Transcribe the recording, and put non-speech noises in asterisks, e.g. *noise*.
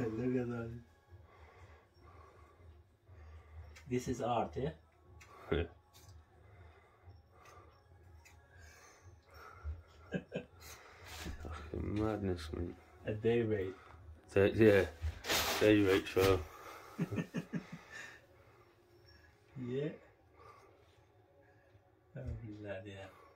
Look at that. This is art, yeah? Madness, man. A day rate. Day, yeah, day rate show. *laughs* Yeah. Oh, bloody hell.